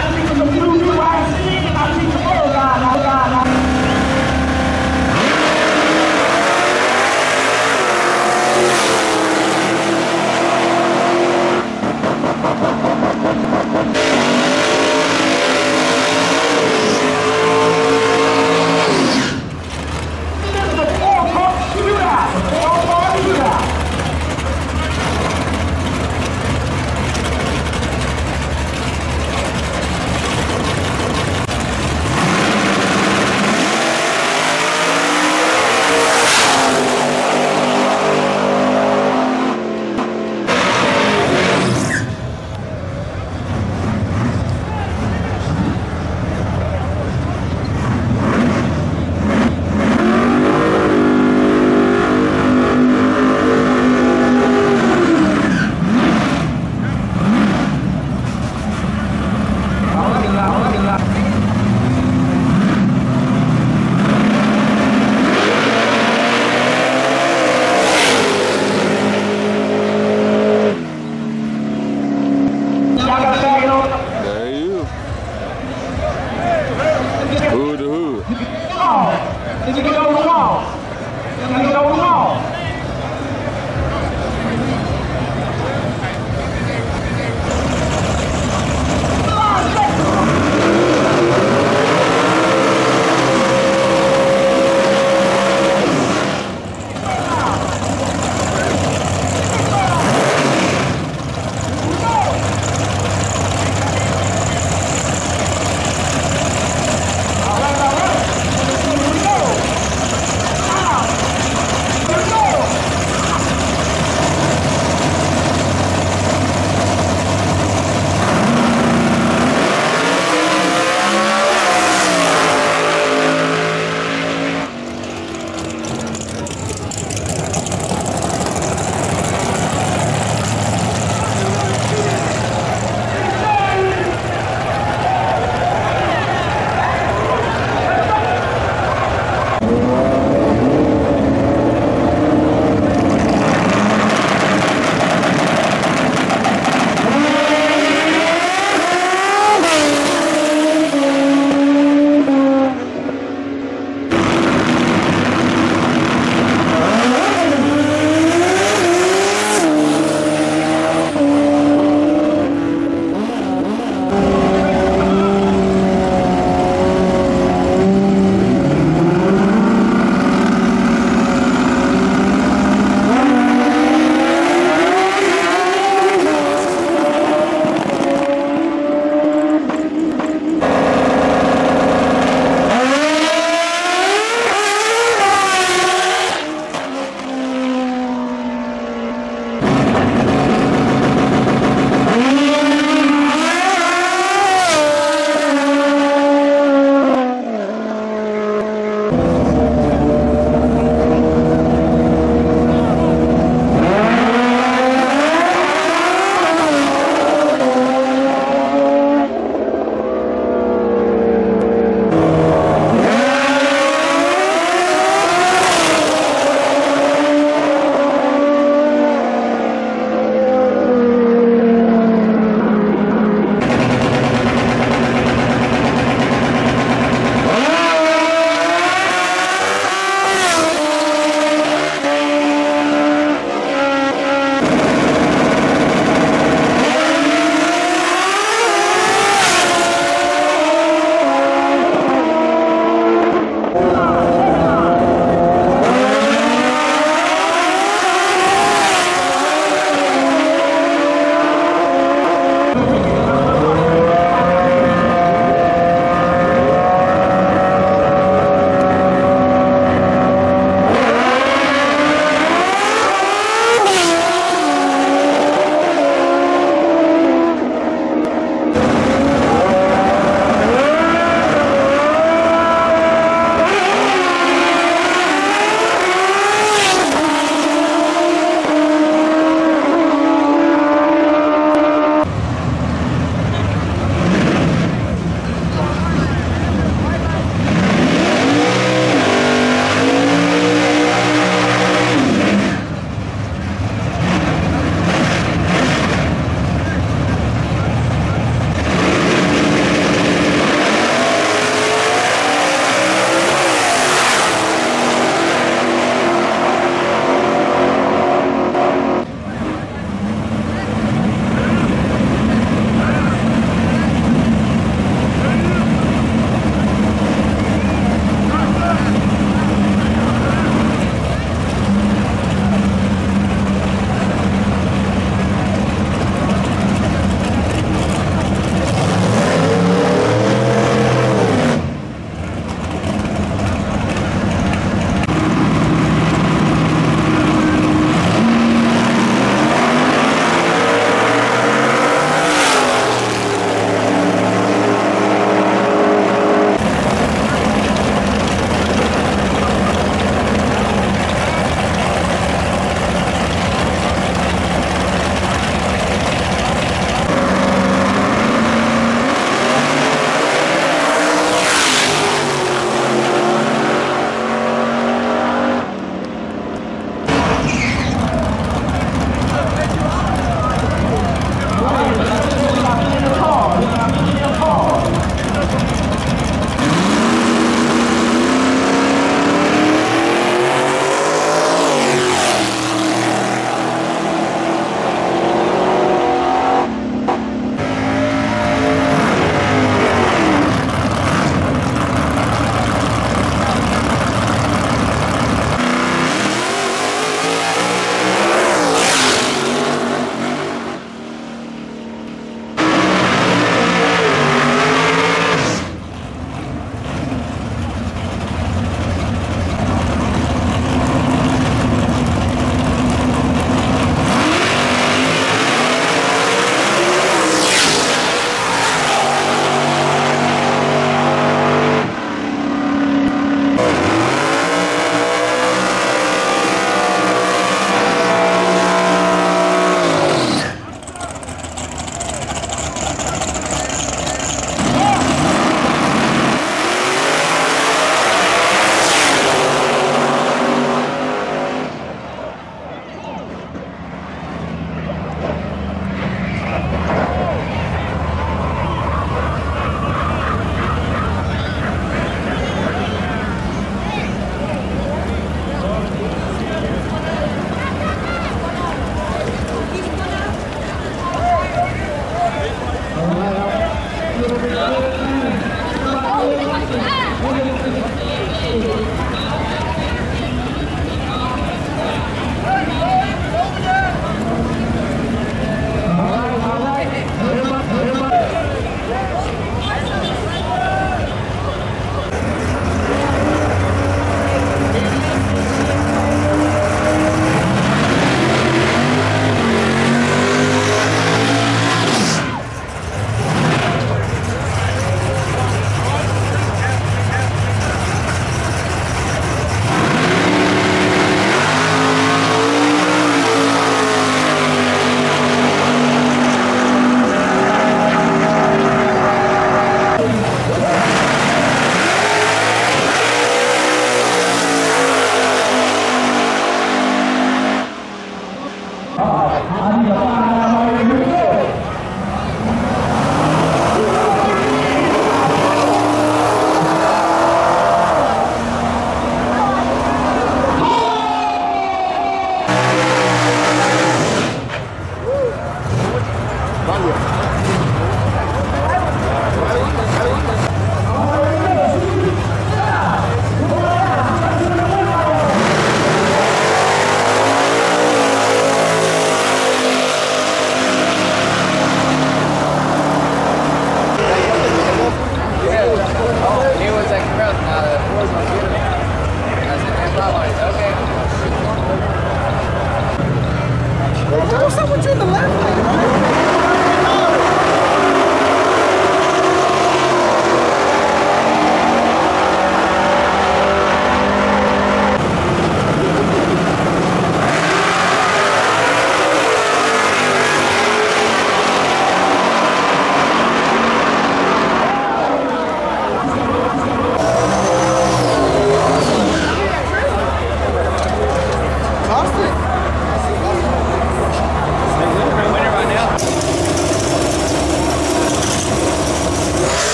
I don't be